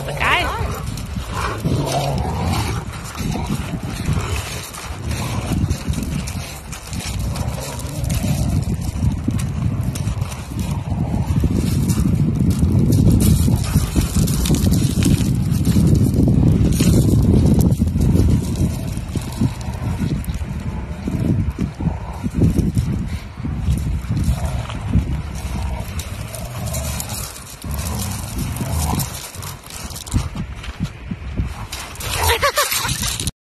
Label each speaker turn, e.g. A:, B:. A: to the guy.